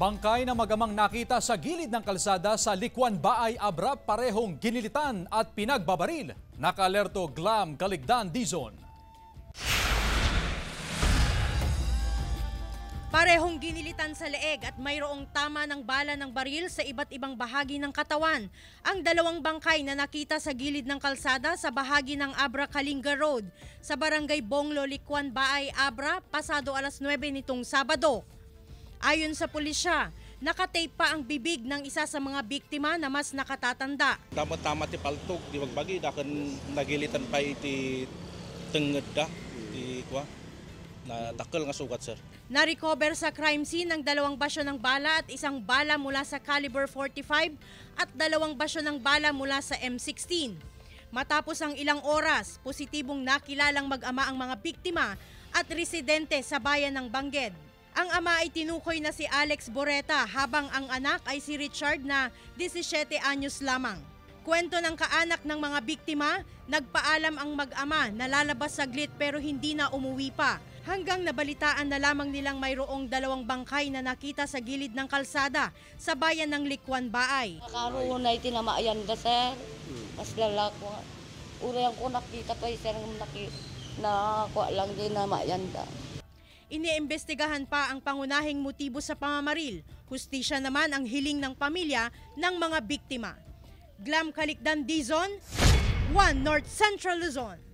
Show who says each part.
Speaker 1: Bangkay na magamang nakita sa gilid ng kalsada sa Likwan Baay Abra parehong ginilitan at pinagbabaril. Nakalerto Glam Galigdan Dizon.
Speaker 2: Parehong ginilitan sa leeg at mayroong tama ng bala ng baril sa iba't ibang bahagi ng katawan. Ang dalawang bangkay na nakita sa gilid ng kalsada sa bahagi ng Abra Kalinga Road sa barangay Bonglo, Likwan, Baay, Abra, pasado alas 9 nitong Sabado. Ayon sa pulisya, nakatape pa ang bibig ng isa sa mga biktima na mas nakatatanda.
Speaker 3: Tama-tama ti paltog, di magbagi, dakan nagilitan pa iti tenged da, di kwa, na takal nga sugat sir.
Speaker 2: Na-recover sa crime scene ang dalawang basyo ng bala at isang bala mula sa caliber 45 at dalawang basyo ng bala mula sa M16. Matapos ang ilang oras, positibong nakilalang mag-ama ang mga biktima at residente sa bayan ng Bangged. Ang ama ay tinukoy na si Alex Boreta habang ang anak ay si Richard na 17 anyos lamang. Kwento ng kaanak ng mga biktima, nagpaalam ang mag-ama na lalabas saglit pero hindi na umuwi pa. Hanggang nabalitaan na lamang nilang mayroong dalawang bangkay na nakita sa gilid ng kalsada sa bayan ng Likwan Baay.
Speaker 4: Karoon na itinamayan da, sir. Mas lalako nga. Ura ko nakita pa, sir, ng naki, nakakuha lang din na mayanda.
Speaker 2: Iniimbestigahan pa ang pangunahing motibo sa pamamaril. Hustisya naman ang hiling ng pamilya ng mga biktima. Glam Kalikdan Dizon, 1 North Central Luzon.